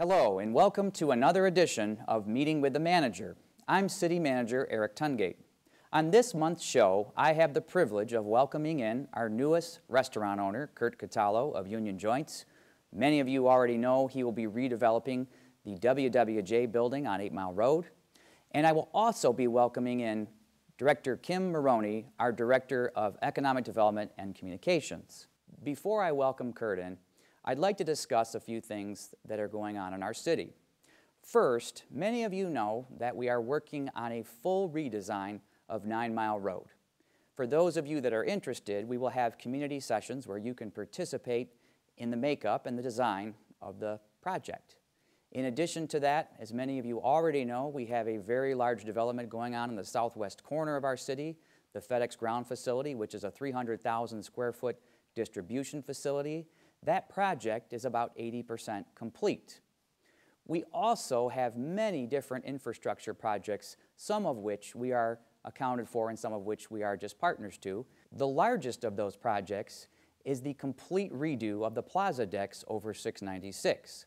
Hello, and welcome to another edition of Meeting with the Manager. I'm City Manager Erik Tungate. On this month's show, I have the privilege of welcoming in our newest restaurant owner, Curt Catallo of Union Joints. Many of you already know he will be redeveloping the WWJ building on 8 Mile Road. And I will also be welcoming in Director Kim Marrone, our Director of Economic Development and Communications. Before I welcome Kurt in, I'd like to discuss a few things that are going on in our city. First, many of you know that we are working on a full redesign of Nine Mile Road. For those of you that are interested, we will have community sessions where you can participate in the makeup and the design of the project. In addition to that, as many of you already know, we have a very large development going on in the southwest corner of our city, the FedEx ground facility, which is a 300,000 square foot distribution facility that project is about 80% complete. We also have many different infrastructure projects, some of which we are accounted for and some of which we are just partners to. The largest of those projects is the complete redo of the plaza decks over 696.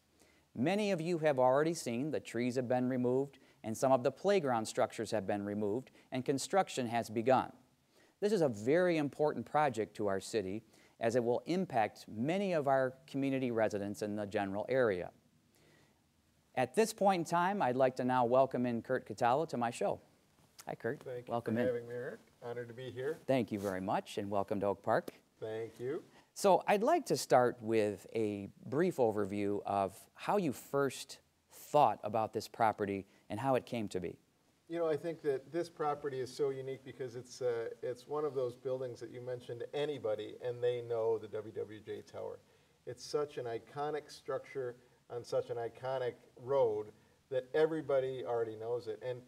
Many of you have already seen the trees have been removed and some of the playground structures have been removed and construction has begun. This is a very important project to our city as it will impact many of our community residents in the general area. At this point in time, I'd like to now welcome in Curt Catallo to my show. Hi, Curt. Thank welcome you for in. having me, Erik. Honored to be here. Thank you very much, and welcome to Oak Park. Thank you. So I'd like to start with a brief overview of how you first thought about this property and how it came to be. You know, I think that this property is so unique because it's, uh, it's one of those buildings that you mention to anybody and they know the WWJ Tower. It's such an iconic structure on such an iconic road that everybody already knows it. And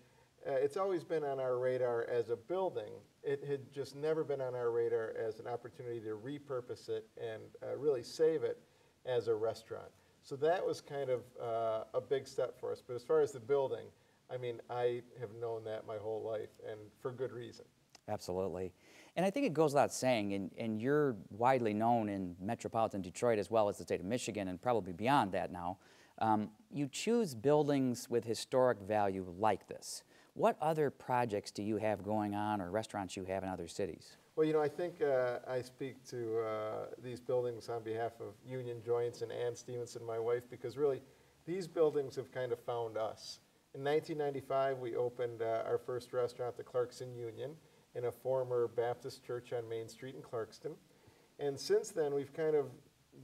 uh, it's always been on our radar as a building. It had just never been on our radar as an opportunity to repurpose it and uh, really save it as a restaurant. So that was kind of uh, a big step for us. But as far as the building, I mean, I have known that my whole life, and for good reason. Absolutely. And I think it goes without saying, and, and you're widely known in metropolitan Detroit as well as the state of Michigan and probably beyond that now. Um, you choose buildings with historic value like this. What other projects do you have going on or restaurants you have in other cities? Well, you know, I think uh, I speak to uh, these buildings on behalf of Union Joints and Ann Stevenson, my wife, because really these buildings have kind of found us. In 1995, we opened uh, our first restaurant, the Clarkston Union, in a former Baptist church on Main Street in Clarkston. And since then, we've kind of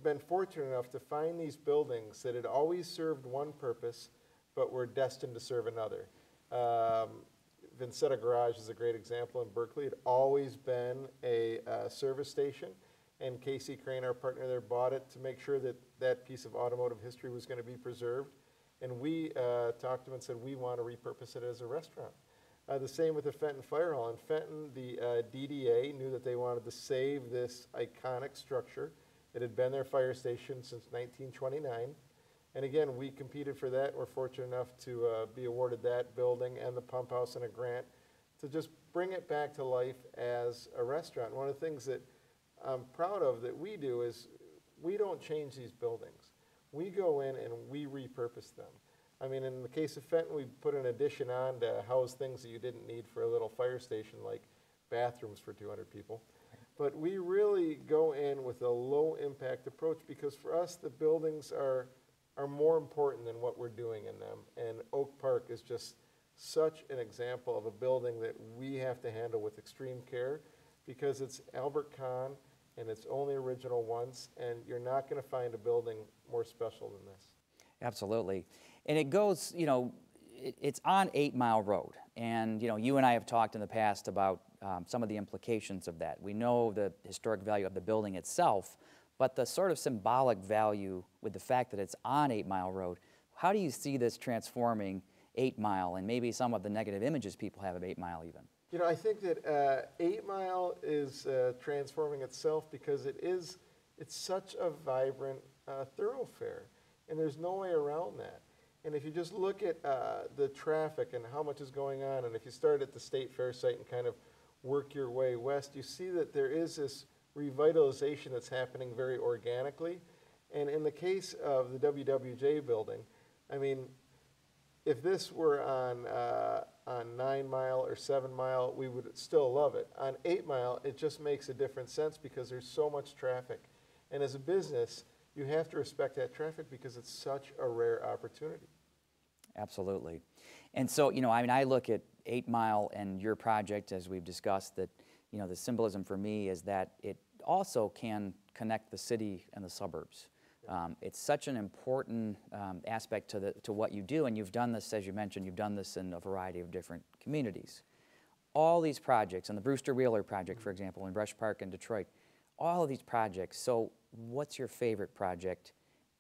been fortunate enough to find these buildings that had always served one purpose, but were destined to serve another. Um, Vinsetta Garage is a great example in Berkley. It always been a uh, service station, and K.C. Crain, our partner there, bought it to make sure that that piece of automotive history was going to be preserved. And we uh, talked to them and said, we want to repurpose it as a restaurant. Uh, the same with the Fenton Fire Hall. In Fenton, the uh, DDA knew that they wanted to save this iconic structure. It had been their fire station since 1929. And again, we competed for that. We're fortunate enough to uh, be awarded that building and the pump house and a grant to just bring it back to life as a restaurant. One of the things that I'm proud of that we do is we don't change these buildings. We go in and we repurpose them. I mean, in the case of Fenton, we put an addition on to house things that you didn't need for a little fire station, like bathrooms for 200 people. But we really go in with a low impact approach because for us, the buildings are, are more important than what we're doing in them. And Oak Park is just such an example of a building that we have to handle with extreme care because it's Albert Kahn and it's only original once, and you're not going to find a building more special than this. Absolutely. And it goes, you know, it, it's on Eight Mile Road. And, you know, you and I have talked in the past about um, some of the implications of that. We know the historic value of the building itself, but the sort of symbolic value with the fact that it's on Eight Mile Road, how do you see this transforming Eight Mile and maybe some of the negative images people have of Eight Mile even? You know, I think that uh, Eight Mile is uh, transforming itself because it is, it's such a vibrant uh, thoroughfare, and there's no way around that. And if you just look at uh, the traffic and how much is going on, and if you start at the State Fair site and kind of work your way west, you see that there is this revitalization that's happening very organically. And in the case of the WWJ building, I mean, if this were on, uh, on Nine Mile or Seven Mile, we would still love it. On Eight Mile, it just makes a different sense because there's so much traffic. And as a business, you have to respect that traffic because it's such a rare opportunity. Absolutely. And so, you know, I mean, I look at Eight Mile and your project, as we've discussed, that, you know, the symbolism for me is that it also can connect the city and the suburbs. Um, it's such an important um, aspect to, the, to what you do, and you've done this, as you mentioned, you've done this in a variety of different communities. All these projects, and the Brewster Wheeler project, for example, in Brush Park in Detroit, all of these projects. So, what's your favorite project,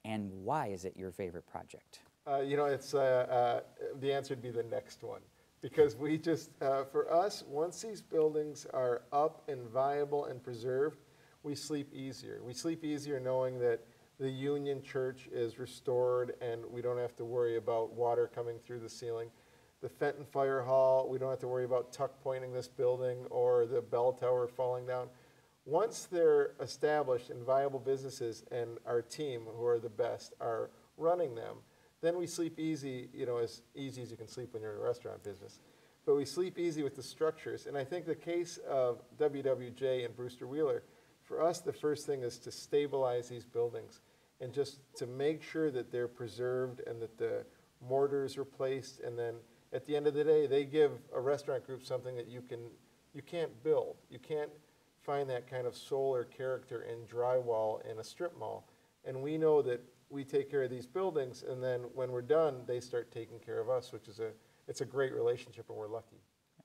and why is it your favorite project? Uh, you know, it's, uh, uh, the answer would be the next one. Because we just, uh, for us, once these buildings are up and viable and preserved, we sleep easier. We sleep easier knowing that the Union Church is restored and we don't have to worry about water coming through the ceiling. The Fenton Fire Hall, we don't have to worry about tuck pointing this building or the bell tower falling down. Once they're established and viable businesses and our team, who are the best, are running them, then we sleep easy, you know, as easy as you can sleep when you're in a restaurant business. But we sleep easy with the structures. And I think the case of WWJ and Brewster Wheeler, for us, the first thing is to stabilize these buildings and just to make sure that they're preserved and that the mortar is replaced. And then at the end of the day, they give a restaurant group something that you, can, you can't build. You can't find that kind of soul or character in drywall in a strip mall. And we know that we take care of these buildings, and then when we're done, they start taking care of us, which is a, it's a great relationship, and we're lucky.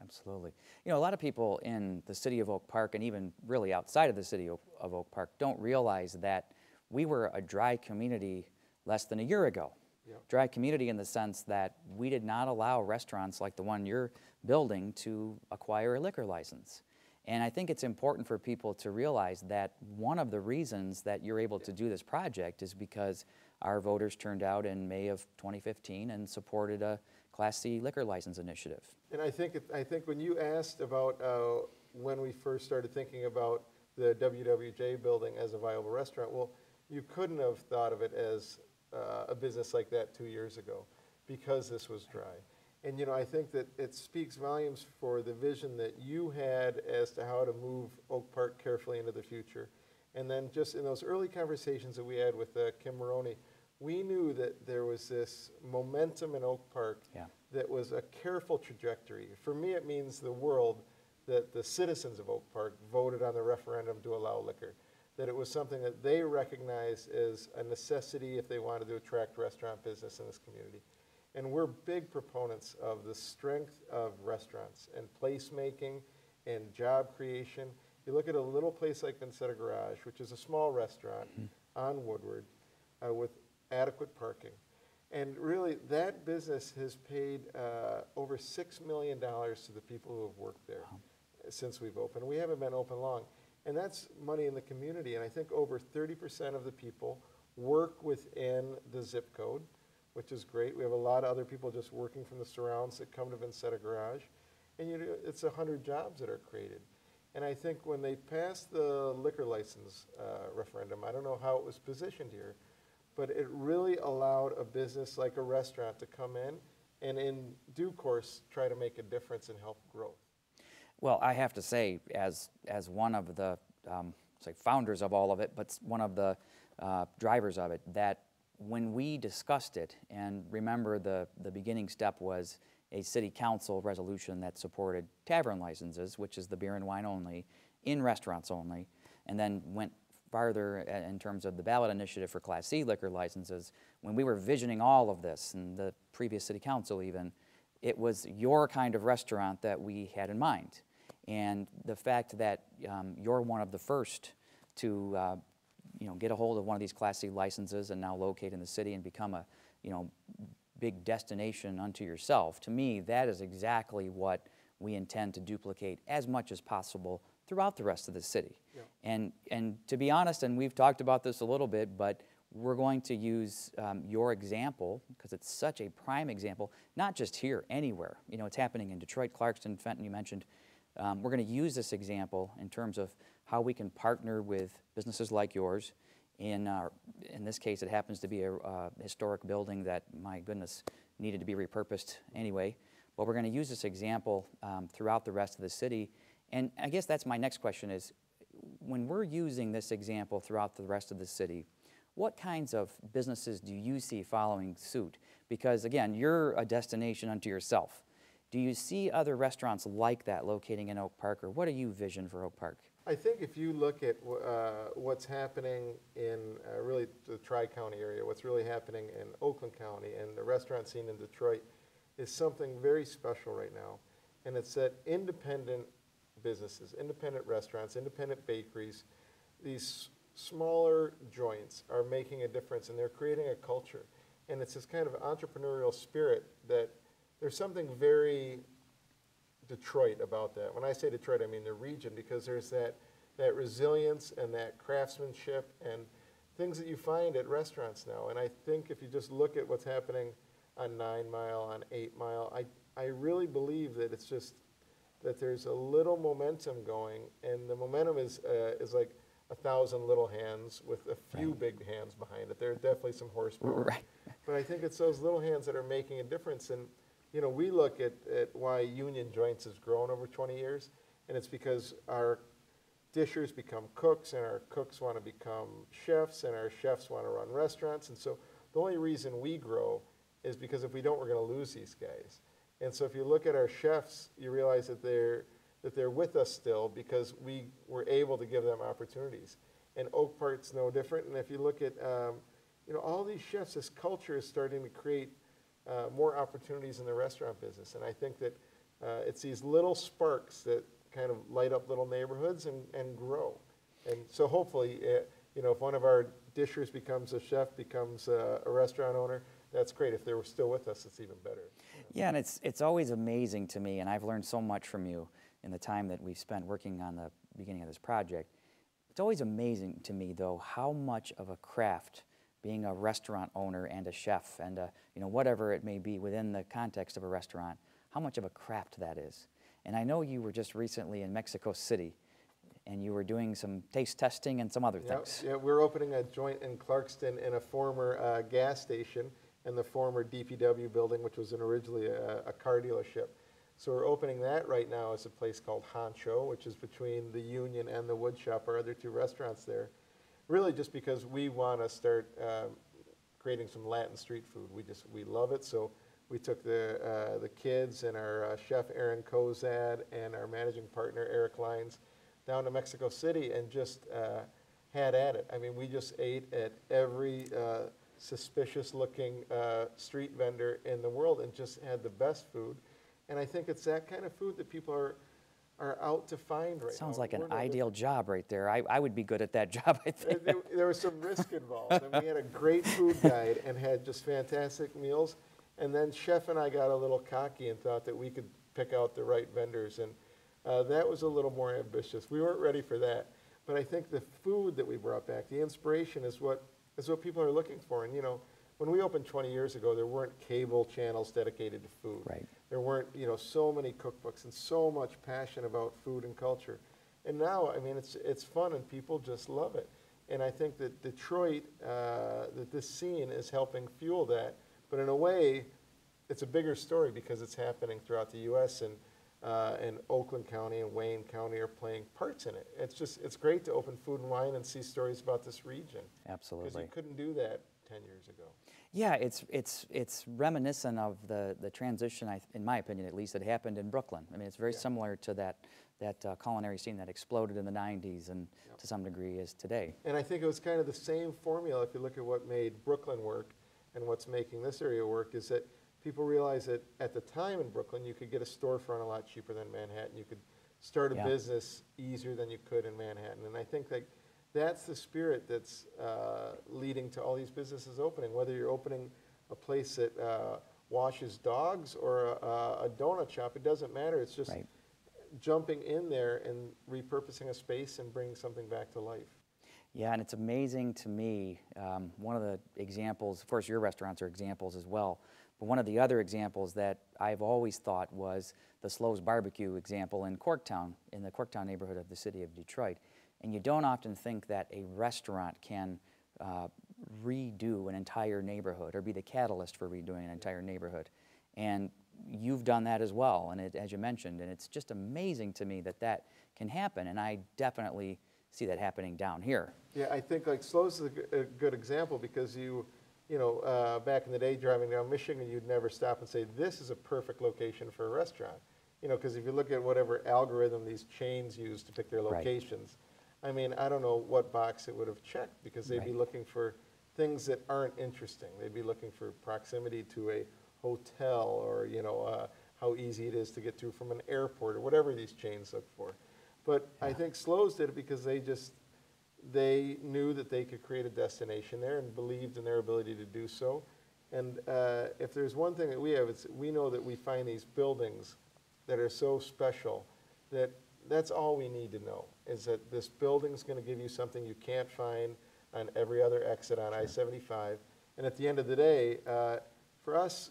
Absolutely. You know, a lot of people in the city of Oak Park and even really outside of the city of, of Oak Park don't realize that we were a dry community less than a year ago. Yep. Dry community in the sense that we did not allow restaurants like the one you're building to acquire a liquor license. And I think it's important for people to realize that one of the reasons that you're able to do this project is because our voters turned out in May of 2015 and supported a Class C liquor license initiative. And I think, I think when you asked about uh, when we first started thinking about the WWJ building as a viable restaurant, well, you couldn't have thought of it as uh, a business like that two years ago because this was dry. And, you know, I think that it speaks volumes for the vision that you had as to how to move Oak Park carefully into the future. And then just in those early conversations that we had with uh, Kim Marrone, we knew that there was this momentum in Oak Park Yeah. that was a careful trajectory. For me, it means the world that the citizens of Oak Park voted on the referendum to allow liquor. That it was something that they recognized as a necessity if they wanted to attract restaurant business in this community. And we're big proponents of the strength of restaurants and placemaking and job creation. You look at a little place like Vinsetta Garage, which is a small restaurant on Woodward uh, with adequate parking. And really, that business has paid uh, over $6 million to the people who have worked there since we've opened. We haven't been open long. And that's money in the community. And I think over 30% of the people work within the zip code which is great. We have a lot of other people just working from the surrounds that come to Vinsetta Garage. And you it's 100 jobs that are created. And I think when they passed the liquor license uh, referendum, I don't know how it was positioned here, but it really allowed a business like a restaurant to come in and in due course try to make a difference and help growth. Well, I have to say, as, as one of the um, say founders of all of it, but one of the uh, drivers of it, that when we discussed it, and remember the, the beginning step was a city council resolution that supported tavern licenses, which is the beer and wine only, in restaurants only, and then went farther in terms of the ballot initiative for Class C liquor licenses. When we were visioning all of this, and the previous city council even, it was your kind of restaurant that we had in mind. And the fact that um, you're one of the first to uh, you know, get a hold of one of these Class C licenses and now locate in the city and become a, you know, big destination unto yourself. To me, that is exactly what we intend to duplicate as much as possible throughout the rest of the city. Yeah. And, and to be honest, and we've talked about this a little bit, but we're going to use um, your example because it's such a prime example, not just here, anywhere. You know, it's happening in Detroit, Clarkston, Fenton, you mentioned. Um, we're going to use this example in terms of how we can partner with businesses like yours In, uh, in this case, it happens to be a uh, historic building that, my goodness, needed to be repurposed anyway. But we're going to use this example um, throughout the rest of the city. And I guess that's my next question is, when we're using this example throughout the rest of the city, what kinds of businesses do you see following suit? Because again, you're a destination unto yourself. Do you see other restaurants like that locating in Oak Park, or what do you vision for Oak Park? I think if you look at uh, what's happening in uh, really the Tri-County area, what's really happening in Oakland County and the restaurant scene in Detroit is something very special right now. And it's that independent businesses, independent restaurants, independent bakeries, these smaller joints are making a difference and they're creating a culture. And it's this kind of entrepreneurial spirit that there's something very Detroit about that. When I say Detroit, I mean the region because there's that, that resilience and that craftsmanship and things that you find at restaurants now. And I think if you just look at what's happening on Nine Mile, on Eight Mile, I, I really believe that it's just that there's a little momentum going, and the momentum is, uh, is like a thousand little hands with a few Right. big hands behind it. There are definitely some horsepower. Right. But I think it's those little hands that are making a difference. And, you know, we look at, at why Union Joints has grown over 20 years, and it's because our dishers become cooks, and our cooks want to become chefs, and our chefs want to run restaurants. And so the only reason we grow is because if we don't, we're going to lose these guys. And so if you look at our chefs, you realize that they're, that they're with us still because we were able to give them opportunities. And Oak Park's no different. And if you look at, um, you know, all these chefs, this culture is starting to create uh, more opportunities in the restaurant business. And I think that uh, it's these little sparks that kind of light up little neighborhoods and, and grow. And so hopefully, uh, you know, if one of our dishers becomes a chef, becomes a, a restaurant owner, that's great. If they were still with us, it's even better. Yeah, and it's, it's always amazing to me, and I've learned so much from you in the time that we've spent working on the beginning of this project. It's always amazing to me, though, how much of a craft being a restaurant owner and a chef and a, you know whatever it may be within the context of a restaurant, how much of a craft that is. And I know you were just recently in Mexico City, and you were doing some taste testing and some other Yeah, things. yeah, we're opening a joint in Clarkston in a former uh, gas station and the former DPW building, which was an originally a, a car dealership. So we're opening that right now as a place called Honcho, which is between the Union and the Woodshop, our other two restaurants there. Really, just because we want to start um, creating some Latin street food. We just we love it. So we took the uh, the kids and our uh, chef Aaron Cozad and our managing partner Eric Lines down to Mexico City and just uh, had at it. I mean, we just ate at every uh, suspicious-looking uh, street vendor in the world and just had the best food. And I think it's that kind of food that people are are out to find right now. Sounds like an We're ideal job right there. I, I would be good at that job, I think. there- there was some risk involved, and we had a great food guide and had just fantastic meals. And then Chef and I got a little cocky and thought that we could pick out the right vendors, and uh, that was a little more ambitious. We weren't ready for that, but I think the food that we brought back, the inspiration, is what is what people are looking for. And you know, when we opened 20 years ago, there weren't cable channels dedicated to food. Right. There weren't, you know, so many cookbooks and so much passion about food and culture. And now, I mean, it's, it's fun and people just love it. And I think that Detroit, uh, that this scene is helping fuel that. But in a way, it's a bigger story because it's happening throughout the U.S. and, uh, and Oakland County and Wayne County are playing parts in it. It's just, it's great to open Food and Wine and see stories about this region. Absolutely, because you couldn't do that 10 years ago. Yeah, it's, it's, it's reminiscent of the, the transition, I, in my opinion at least, that happened in Brooklyn. I mean, it's very Yeah. similar to that, that uh, culinary scene that exploded in the 90s and to some degree is today. And I think it was kind of the same formula if you look at what made Brooklyn work and what's making this area work is that people realize that at the time in Brooklyn, you could get a storefront a lot cheaper than Manhattan. You could start a Yeah. business easier than you could in Manhattan. And I think that that's the spirit that's uh, leading to all these businesses opening, whether you're opening a place that uh, washes dogs or a, a donut shop, it doesn't matter. It's just Right. jumping in there and repurposing a space and bringing something back to life. Yeah, and it's amazing to me. Um, one of the examples, of course, your restaurants are examples as well, but one of the other examples that I've always thought was the Slows Barbecue example in Corktown, in the Corktown neighborhood of the city of Detroit. And you don't often think that a restaurant can uh, redo an entire neighborhood or be the catalyst for redoing an entire neighborhood. And you've done that as well, and it, as you mentioned, and it's just amazing to me that that can happen, and I definitely see that happening down here. Yeah, I think like Slows is a g- a good example because you, you know, uh, back in the day driving down Michigan, you'd never stop and say, this is a perfect location for a restaurant. You know, because if you look at whatever algorithm these chains use to pick their Right. I mean, I don't know what box it would have checked because they'd be looking for things that aren't interesting. They'd be looking for proximity to a hotel or, you know, uh, how easy it is to get to from an airport or whatever these chains look for. But I think Slows did it because they just, they knew that they could create a destination there and believed in their ability to do so. And uh, if there's one thing that we have, it's we know that we find these buildings that are so special that that's all we need to know is that this building's going to give you something you can't find on every other exit on I-75. And at the end of the day, uh, for us,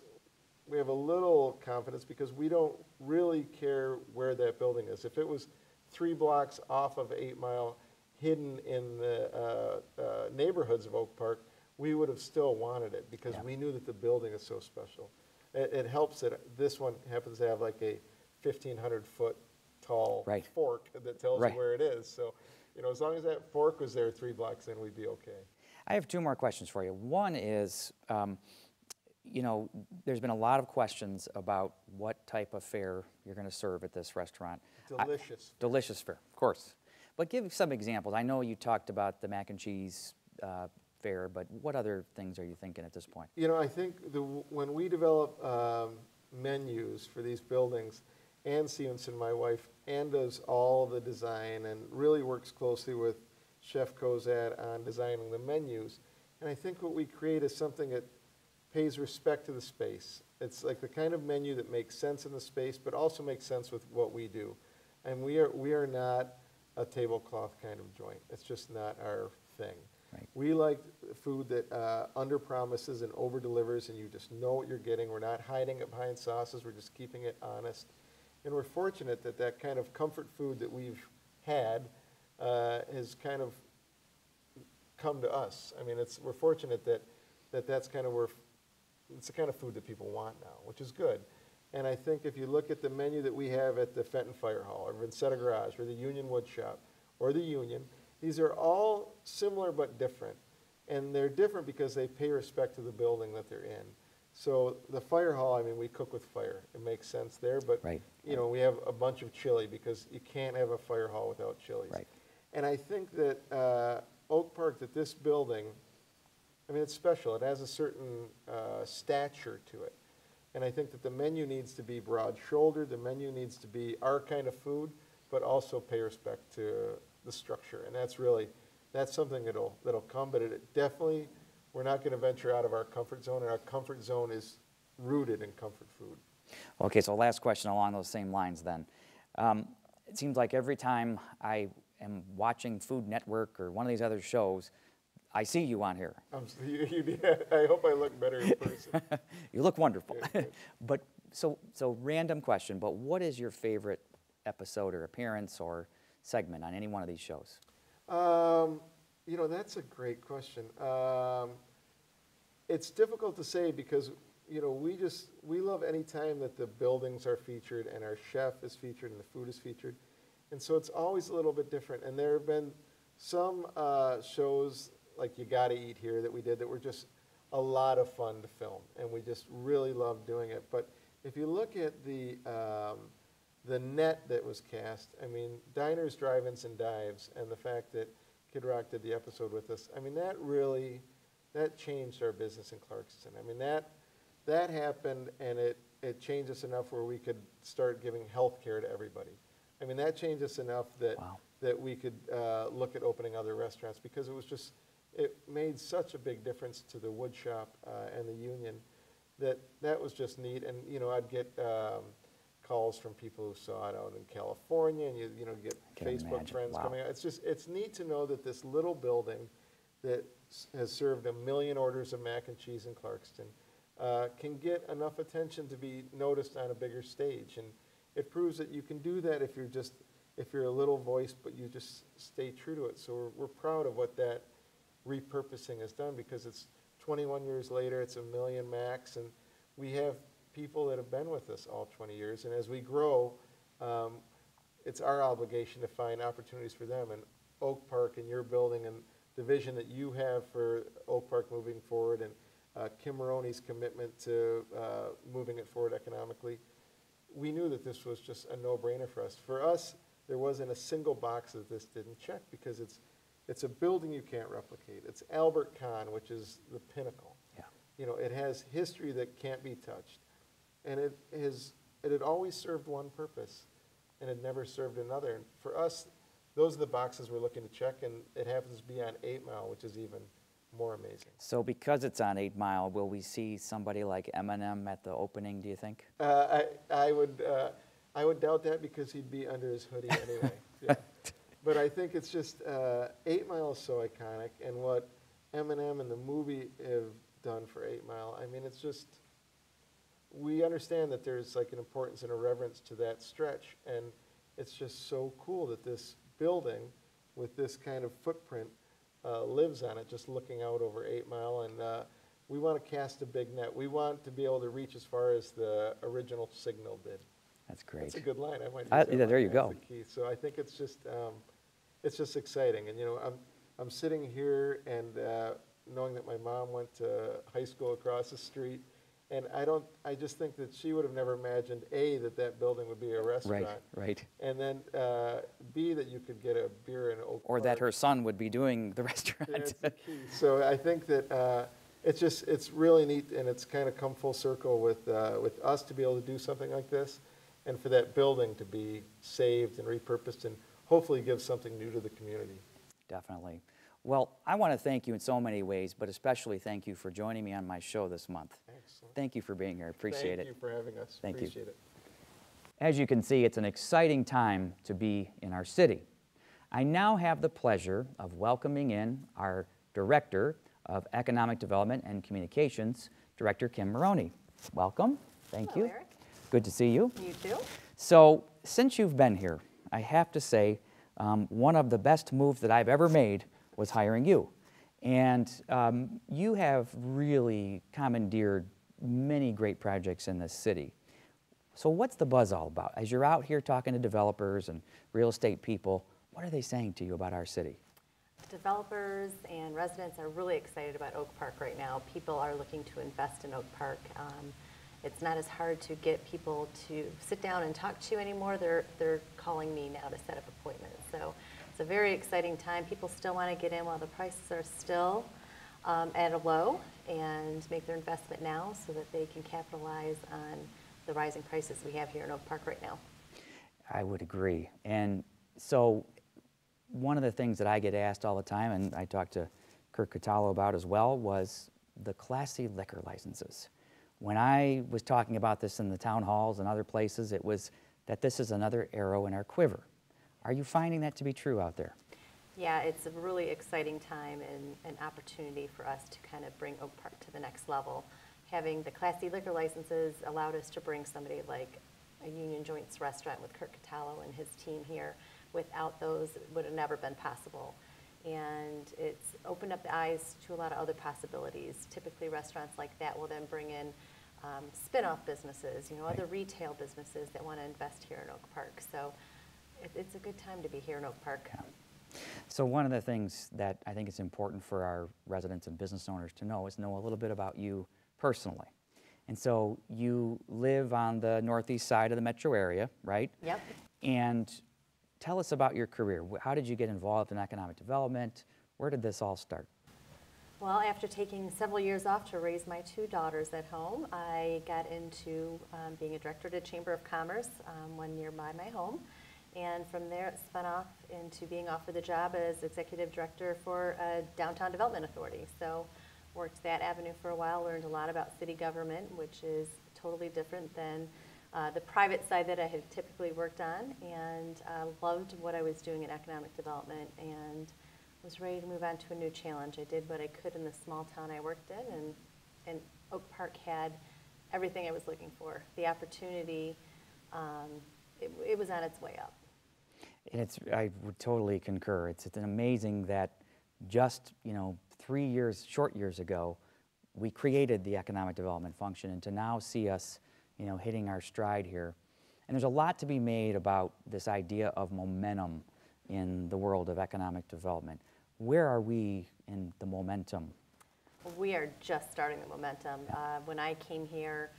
we have a little confidence because we don't really care where that building is. If it was three blocks off of Eight Mile, hidden in the uh, uh, neighborhoods of Oak Park, we would have still wanted it because Yeah. we knew that the building is so special. It, it helps that this one happens to have like a 1,500 foot tall Right. fork that tells Right. you where it is. So, you know, as long as that fork was there three blocks in, we'd be okay. I have two more questions for you. One is, um, you know, there's been a lot of questions about what type of fare you're going to serve at this restaurant. I- Delicious. delicious fare, of course. But give some examples. I know you talked about the mac and cheese uh, fare, but what other things are you thinking at this point? You know, I think the, when we develop um, menus for these buildings, Ann Stevenson, my wife, Ann does all the design and really works closely with Chef Cozad on designing the menus. And I think what we create is something that pays respect to the space. It's like the kind of menu that makes sense in the space, but also makes sense with what we do. And we are, we are not a tablecloth kind of joint. It's just not our thing. Right. We like food that uh, under promises and over delivers, and you just know what you're getting. We're not hiding it behind sauces. We're just keeping it honest. And we're fortunate that that kind of comfort food that we've had uh, has kind of come to us. I mean, it's, we're fortunate that, that that's kind of where, it's the kind of food that people want now, which is good. And I think if you look at the menu that we have at the Fenton Fire Hall, or Vinsetta Garage, or the Union Wood Shop, or the Union, these are all similar but different. And they're different because they pay respect to the building that they're in. So the fire hall, I mean, we cook with fire. It makes sense there, but, Right. you know, we have a bunch of chili because you can't have a fire hall without chilies. Right. And I think that uh, Oak Park, that this building, I mean, it's special. It has a certain uh, stature to it. And I think that the menu needs to be broad-shouldered, the menu needs to be our kind of food, but also pay respect to the structure. And that's really, that's something that'll, that'll come, but it definitely, we're not going to venture out of our comfort zone, and our comfort zone is rooted in comfort food. Okay, so last question along those same lines then. Um, it seems like every time I am watching Food Network or one of these other shows, I see you on here. I'm s- you- you- I hope I look better in person. You look wonderful. Yeah, but so so random question, but what is your favorite episode or appearance or segment on any one of these shows? Um, you know, that's a great question. Um, it's difficult to say because, you know, we just, we love any time that the buildings are featured and our chef is featured and the food is featured. And so it's always a little bit different. And there have been some uh, shows like You Gotta Eat Here that we did that were just a lot of fun to film. And we just really loved doing it. But if you look at the, um, the net that was cast, I mean, diners, drive-ins, and dives, and the fact that Kid Rock did the episode with us, I mean, that really, that changed our business in Clarkston. I mean, that, that happened, and it, it changed us enough where we could start giving health care to everybody. I mean, that changed us enough that, Wow. that we could uh, look at opening other restaurants, because it was just, it made such a big difference to the wood shop uh, and the union, that that was just neat. And, you know, I'd get um, calls from people who saw it out in California, and you, you know, get Facebook imagine. friends Wow. coming out. It's just, it's neat to know that this little building that has served a million orders of mac and cheese in Clarkston uh, can get enough attention to be noticed on a bigger stage. And it proves that you can do that if you're just, if you're a little voice, but you just stay true to it. So we're, we're proud of what that repurposing has done because it's 21 years later, it's a million max, and we have people that have been with us all 20 years. And as we grow, um, it's our obligation to find opportunities for them. And Oak Park and your building and the vision that you have for Oak Park moving forward and uh, Kim Marrone's commitment to uh, moving it forward economically, we knew that this was just a no-brainer for us. For us, there wasn't a single box that this didn't check because it's, it's a building you can't replicate. It's Albert Kahn, which is the pinnacle. Yeah. You know, it has history that can't be touched. And it has, it had always served one purpose and had never served another. And for us, those are the boxes we're looking to check, and it happens to be on Eight Mile, which is even more amazing. So because it's on Eight Mile, will we see somebody like Eminem at the opening, do you think? Uh, I, I would, uh, I would doubt that because he'd be under his hoodie anyway. Yeah. But I think it's just, uh, Eight Mile is so iconic, and what Eminem and the movie have done for Eight Mile, I mean, it's just, we understand that there's like an importance and a reverence to that stretch, and it's just so cool that this building with this kind of footprint uh, lives on it, just looking out over Eight Mile, and uh, we want to cast a big net. We want to be able to reach as far as the original signal did. That's great. That's a good line. I might. Uh, yeah, there you go. the key. So I think it's just, um, it's just exciting, and you know, I'm, I'm sitting here and uh, knowing that my mom went to high school across the street, and I don't, I just think that she would have never imagined a that that building would be a restaurant, Right, right. and then uh, b that you could get a beer in Oak Or that her son would be doing the restaurant. That's the key. So I think that uh, it's just, it's really neat, and it's kind of come full circle with, uh, with us to be able to do something like this, and for that building to be saved and repurposed, and hopefully give something new to the community. Definitely. Well, I want to thank you in so many ways, but especially thank you for joining me on my show this month. Excellent. Thank you for being here. Appreciate Thank it. Thank you for having us. Thank you. It. As you can see, it's an exciting time to be in our city. I now have the pleasure of welcoming in our Director of Economic Development and Communications, Director Kim Marrone. Welcome. Thank Hello, you. Erik. Good to see you. You too? So, since you've been here, I have to say um, one of the best moves that I've ever made was hiring you. And um, you have really commandeered many great projects in this city. So, what's the buzz all about? As you're out here talking to developers and real estate people, what are they saying to you about our city? Developers and residents are really excited about Oak Park right now. People are looking to invest in Oak Park. Um, It's not as hard to get people to sit down and talk to you anymore. They're, they're calling me now to set up appointments. So it's a very exciting time. People still want to get in while the prices are still um, at a low and make their investment now so that they can capitalize on the rising prices we have here in Oak Park right now. I would agree. And so, one of the things that I get asked all the time, and I talked to Kirk Catallo about as well, was the Class C liquor licenses. When I was talking about this in the town halls and other places, it was that this is another arrow in our quiver. Are you finding that to be true out there? Yeah, it's a really exciting time and an opportunity for us to kind of bring Oak Park to the next level. Having the Class C liquor licenses allowed us to bring somebody like a Union Joints restaurant with Kirk Catallo and his team here. Without those, it would have never been possible. And it's opened up the eyes to a lot of other possibilities. Typically, restaurants like that will then bring in um, spin-off businesses, you know, other retail businesses that want to invest here in Oak Park. So it, it's a good time to be here in Oak Park. So, one of the things that I think is important for our residents and business owners to know is know a little bit about you personally. And so, you live on the northeast side of the metro area, right? Yep. And tell us about your career. How did you get involved in economic development? Where did this all start? Well, after taking several years off to raise my two daughters at home, I got into um, being a director at a Chamber of Commerce, um, one nearby my home. And from there, it spun off into being offered the job as executive director for a downtown development authority. So, worked that avenue for a while, learned a lot about city government, which is totally different than uh, the private side that I had typically worked on, and uh, loved what I was doing in economic development and was ready to move on to a new challenge. I did what I could in the small town I worked in, and, and Oak Park had everything I was looking for. The opportunity, um, it, it was on its way up. And it's, I would totally concur. It's, it's amazing that just, you know, three years, short years ago, we created the economic development function, and to now see us, you know, hitting our stride here. And there's a lot to be made about this idea of momentum in the world of economic development. Where are we in the momentum? We are just starting the momentum. Uh, When I came here,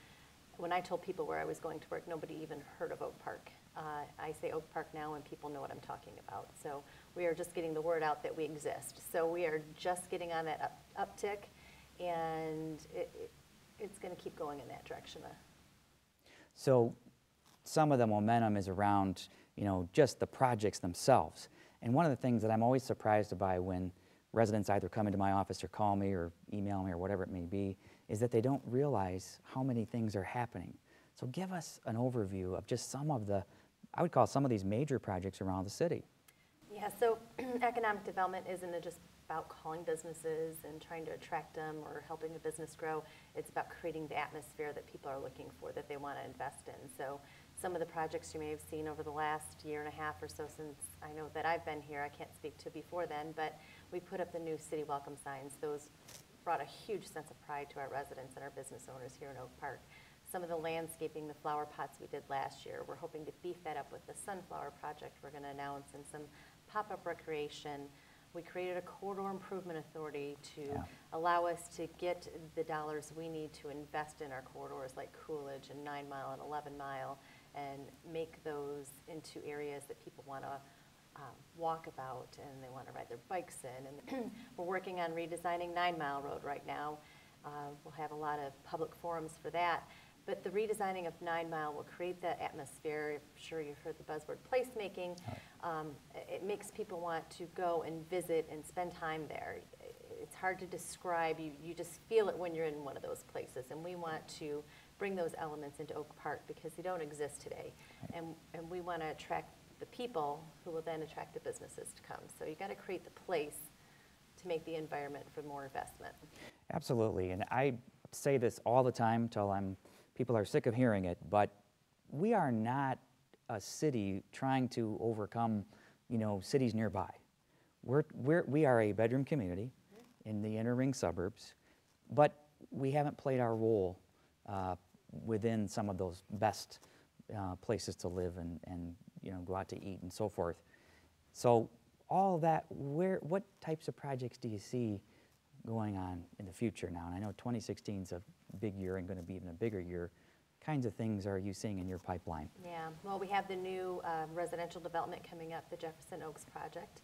when I told people where I was going to work, nobody even heard of Oak Park. Uh, I say Oak Park now and people know what I'm talking about. So we are just getting the word out that we exist. So we are just getting on that up- uptick and it, it- it's going to keep going in that direction. So some of the momentum is around, you know, just the projects themselves. And one of the things that I'm always surprised by when residents either come into my office or call me or email me or whatever it may be, is that they don't realize how many things are happening. So give us an overview of just some of the, I would call some of these major projects around the city. Yeah, so economic development isn't just about calling businesses and trying to attract them or helping a business grow. It's about creating the atmosphere that people are looking for, that they want to invest in. So some of the projects you may have seen over the last year and a half or so since I know that I've been here, I can't speak to before then, but we put up the new city welcome signs. Those brought a huge sense of pride to our residents and our business owners here in Oak Park. Some of the landscaping, the flower pots we did last year, we're hoping to beef that up with the sunflower project we're going to announce and some pop-up recreation. We created a corridor improvement authority to Yeah. allow us to get the dollars we need to invest in our corridors like Coolidge and Nine Mile and 11 Mile and make those into areas that people want to um, walk about and they want to ride their bikes in. And we're working on redesigning Nine Mile Road right now. Uh, We'll have a lot of public forums for that. But the redesigning of Nine Mile will create that atmosphere. I'm sure you've heard the buzzword placemaking. Um, it- makes people want to go and visit and spend time there. It's hard to describe. You, you just feel it when you're in one of those places. And we want to bring those elements into Oak Park because they don't exist today. And, and we want to attract the people who will then attract the businesses to come. So you've got to create the place to make the environment for more investment. Absolutely, and I say this all the time till I'm, people are sick of hearing it, but we are not a city trying to overcome, you know, cities nearby. We're, we're, we are a bedroom community in the inner ring suburbs, but we haven't played our role uh, within some of those best uh, places to live and, and, you know, go out to eat and so forth. So all that, where, what types of projects do you see going on in the future now? And I know 2016 is a big year and going to be even a bigger year. Kinds of things are you seeing in your pipeline? Yeah, well, we have the new um, residential development coming up, the Jefferson Oaks project.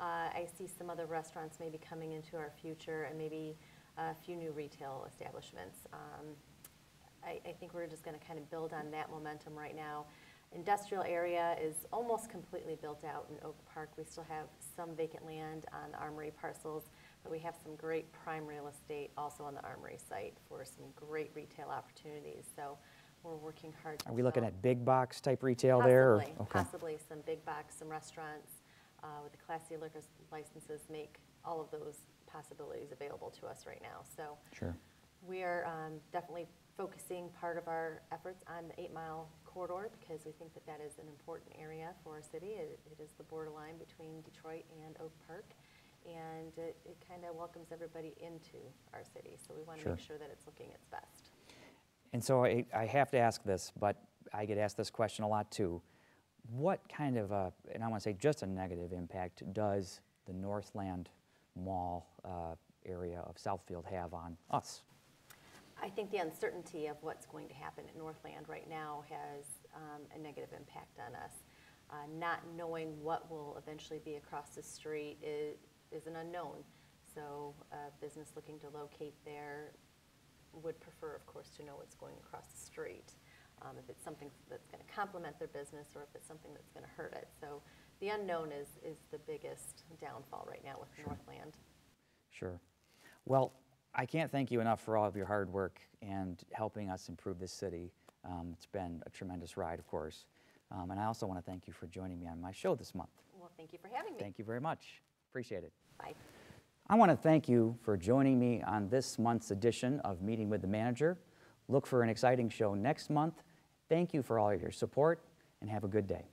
Uh, I see some other restaurants maybe coming into our future and maybe a few new retail establishments. Um, I, I think we're just going to kind of build on that momentum right now. Industrial area is almost completely built out in Oak Park. We still have some vacant land on the Armory parcels, but we have some great prime real estate also on the Armory site for some great retail opportunities. So we're working hard. to Are we looking at big box type retail there? or- Possibly, okay. possibly some big box, some restaurants uh, with the Class C liquor licenses make all of those possibilities available to us right now. So Sure. we are um, definitely focusing part of our efforts on the Eight Mile corridor because we think that that is an important area for our city. It it is the borderline between Detroit and Oak Park, and it it kind of welcomes everybody into our city. So we want to Sure. make sure that it's looking its best. And so I, I have to ask this, but I get asked this question a lot too. What kind of a, and I want to say just a negative impact, does the Northland Mall uh, area of Southfield have on us? I think the uncertainty of what's going to happen at Northland right now has um, a negative impact on us. Uh, Not knowing what will eventually be across the street is, is an unknown. So a business looking to locate there would prefer, of course, to know what's going across the street. Um, If it's something that's going to complement their business or if it's something that's going to hurt it. So the unknown is, is the biggest downfall right now with Northland. Sure. Well, I can't thank you enough for all of your hard work and helping us improve this city. Um, It's been a tremendous ride, of course. Um, And I also want to thank you for joining me on my show this month. Well, thank you for having me. Thank you very much. Appreciate it. Bye. I want to thank you for joining me on this month's edition of Meeting with the Manager. Look for an exciting show next month. Thank you for all of your support and have a good day.